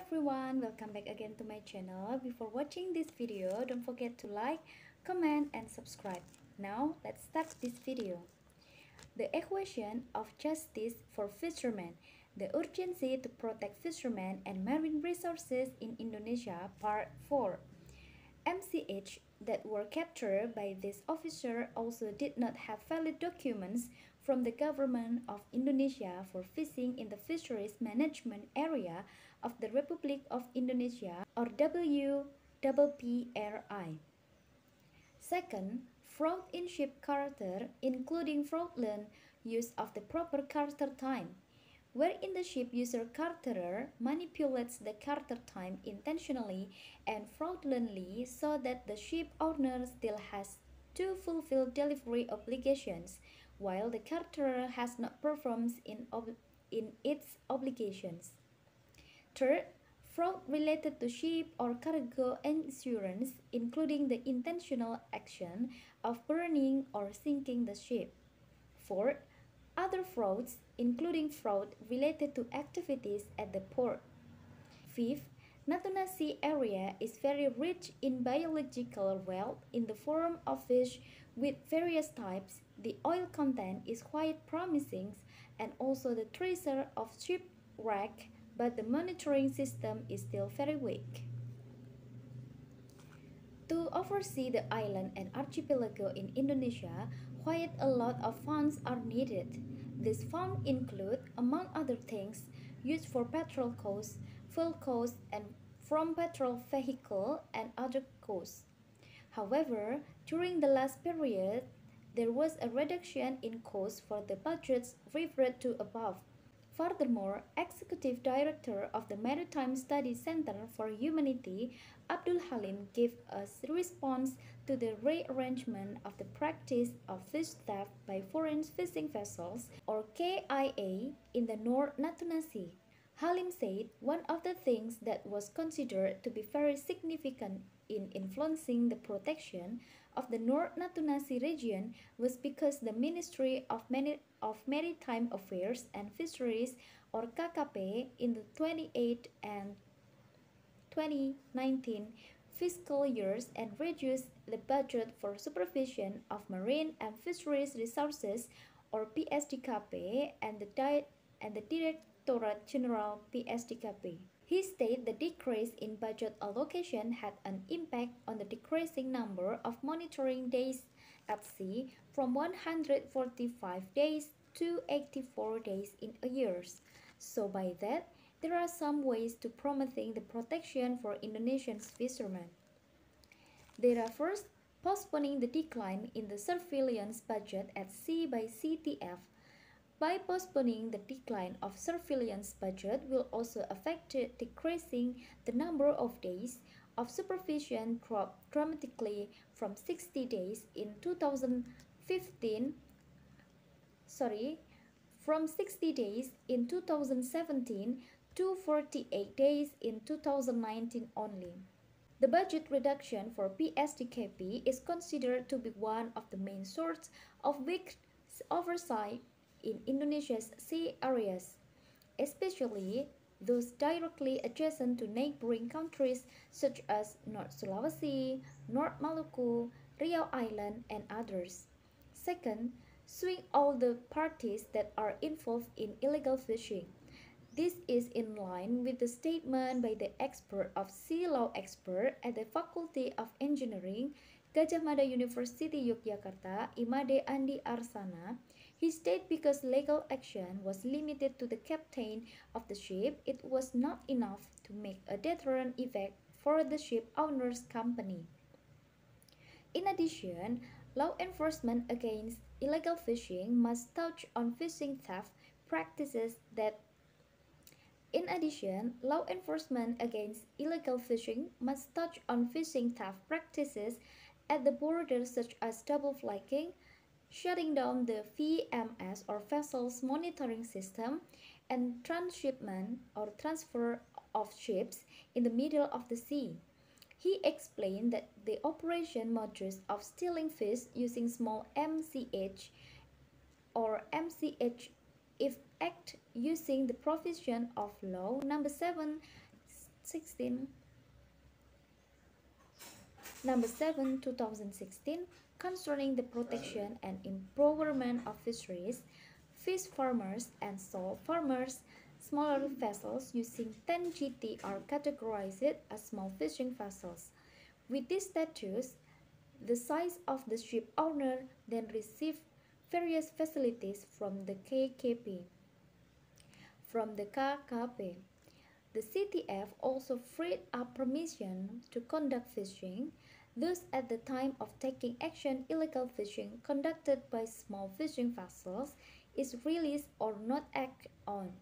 everyone, welcome back again to my channel. Before watching this video, don't forget to like, comment, and subscribe. Now, let's start this video. The equation of justice for fishermen, the urgency to protect fishermen and marine resources in Indonesia, Part 4. That were captured by this officer also did not have valid documents from the government of Indonesia for fishing in the fisheries management area of the Republic of Indonesia or WPPRI. Second, fraud in ship charter including fraudulent use of the proper charter time, wherein the ship user charterer manipulates the charter time intentionally and fraudulently so that the ship owner still has to fulfill delivery obligations while the charterer has not performed in, in its obligations. Third, fraud related to ship or cargo insurance, including the intentional action of burning or sinking the ship. Fourth, other frauds, including fraud related to activities at the port. Fifth, Natuna Sea area is very rich in biological wealth in the form of fish with various types, the oil content is quite promising and also the treasure of shipwreck, but the monitoring system is still very weak. To oversee the island and archipelago in Indonesia, quite a lot of funds are needed. These funds include, among other things, used for petrol costs, fuel costs, and from petrol vehicle and other costs. However, during the last period, there was a reduction in costs for the budgets referred to above. Furthermore, Executive Director of the Maritime Studies Center for Humanity, Abdul Halim, gave a response to the rearrangement of the practice of fish theft by foreign fishing vessels, or KIA, in the North Natuna Sea. Halim said one of the things that was considered to be very significant in influencing the protection of the North Natuna Sea region was because the Ministry of, Mani of Maritime Affairs and Fisheries or KKP in the 28 and 2019 fiscal years and reduce the budget for supervision of marine and fisheries resources or PSDKP and the, diet and the Directorate General PSDKP. He stated the decrease in budget allocation had an impact on the decreasing number of monitoring days at sea from 145 days to 84 days in a year. So by that, there are some ways to promoting the protection for Indonesian fishermen. There are first postponing the decline in the surveillance budget at sea by CTF by postponing the decline of surveillance budget will also affect decreasing the number of days of supervision drop dramatically from 60 days in 2015 sorry from 60 days in 2017 to 48 days in 2019 only. The budget reduction for PSDKP is considered to be one of the main sources of weak oversight in Indonesia's sea areas, especially those directly adjacent to neighboring countries such as North Sulawesi, North Maluku, Riau Island, and others. Second, suing all the parties that are involved in illegal fishing. This is in line with the statement by the expert of sea law expert at the Faculty of Engineering, Gadjah Mada University Yogyakarta, I Made Andi Arsana, he stated because legal action was limited to the captain of the ship, it was not enough to make a deterrent effect for the ship owner's company. In addition, law enforcement against illegal fishing must touch on fishing theft practices that in addition, law enforcement against illegal fishing must touch on fishing theft practices at the border such as double flagging, shutting down the VMS or vessels monitoring system and transshipment or transfer of ships in the middle of the sea. He explained that the operation modus of stealing fish using small MCH or MCH if act using the provision of law number 7 2016. Number 7, 2016, concerning the protection and empowerment of fisheries, fish farmers and sole farmers, smaller vessels using 10 GT are categorized as small fishing vessels. With this statutes the size of the ship owner then receive various facilities from the KKP. From the KKP, the CTF also freed up permission to conduct fishing, thus at the time of taking action illegal fishing conducted by small fishing vessels is released or not acted on.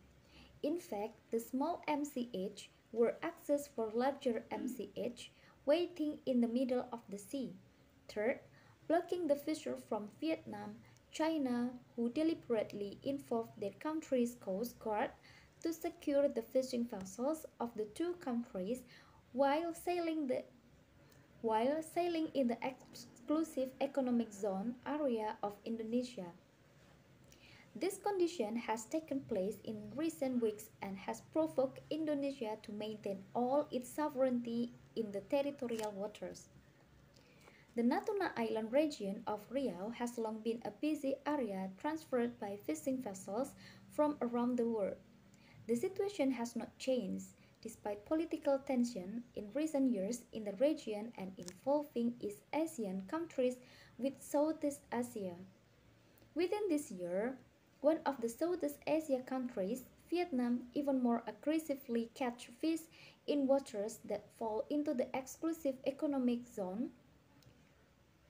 In fact, the small MCH were access for larger MCH waiting in the middle of the sea. Third, blocking the fisher from Vietnam, China, who deliberately involved their country's coast guard to secure the fishing vessels of the two countries while sailing the while sailing in the exclusive economic zone area of Indonesia. This condition has taken place in recent weeks and has provoked Indonesia to maintain all its sovereignty in the territorial waters. The Natuna Island region of Riau has long been a busy area transferred by fishing vessels from around the world. The situation has not changed, despite political tension in recent years in the region and involving East Asian countries with Southeast Asia. Within this year, one of the Southeast Asia countries, Vietnam, even more aggressively catch fish in waters that fall into the exclusive economic zone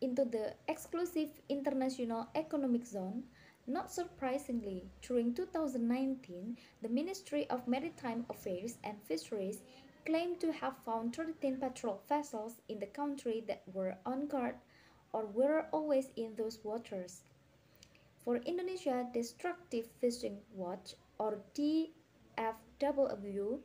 into the exclusive international economic zone, not surprisingly, during 2019, the Ministry of Maritime Affairs and Fisheries claimed to have found 13 patrol vessels in the country that were on guard or were always in those waters. For Indonesia Destructive Fishing Watch or DFW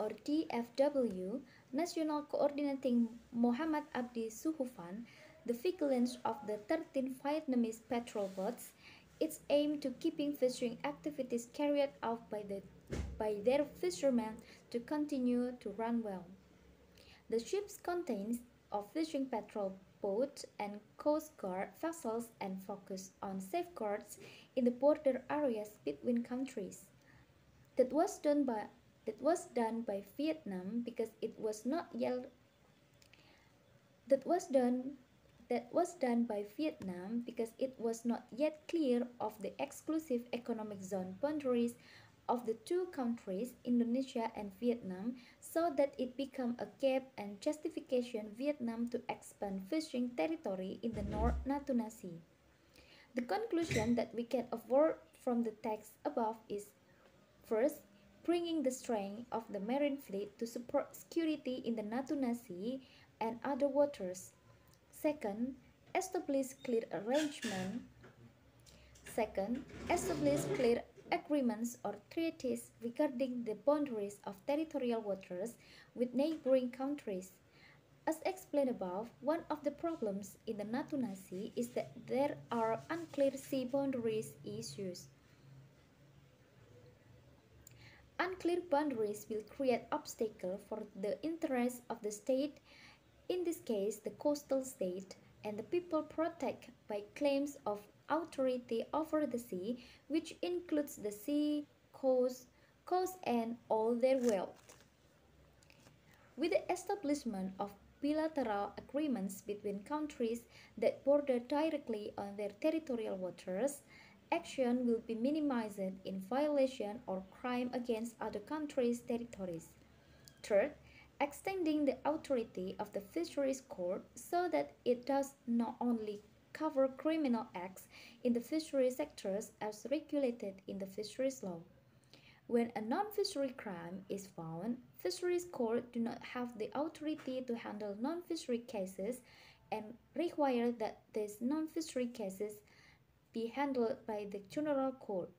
or DFW, National Coordinating Muhammad Abdi Suhufan, the vigilance of the 13 Vietnamese patrol boats, its aim to keeping fishing activities carried out by, the, by their fishermen to continue to run well. The ships contains of fishing patrol boats and coast guard vessels and focus on safeguards in the border areas between countries. That was done by that was done by Vietnam because it was not yet that was done that was done by Vietnam because it was not yet clear of the exclusive economic zone boundaries of the two countries, Indonesia and Vietnam, so that it became a gap and justification Vietnam to expand fishing territory in the North Natuna Sea. The conclusion that we can avoid from the text above is first, bringing the strength of the marine fleet to support security in the Natuna Sea and other waters. Second, establish clear arrangement. Second, establish clear agreements or treaties regarding the boundaries of territorial waters with neighboring countries. As explained above, one of the problems in the Natuna Sea is that there are unclear sea boundaries issues. Unclear boundaries will create obstacle for the interests of the state, in this case the coastal state, and the people protected by claims of authority over the sea, which includes the sea, coast, coast and all their wealth. With the establishment of bilateral agreements between countries that border directly on their territorial waters, action will be minimized in violation or crime against other countries' territories. Third, extending the authority of the fisheries court so that it does not only cover criminal acts in the fisheries sectors as regulated in the fisheries law. When a non-fishery crime is found, fisheries court do not have the authority to handle non-fishery cases and require that these non-fishery cases be handled by the general court.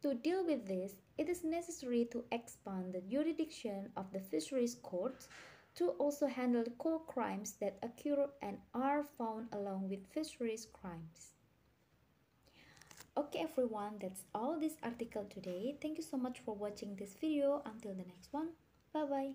To deal with this, it is necessary to expand the jurisdiction of the fisheries courts to also handle core crimes that occur and are found along with fisheries crimes. Okay everyone, that's all this article today. Thank you so much for watching this video. Until the next one. Bye bye.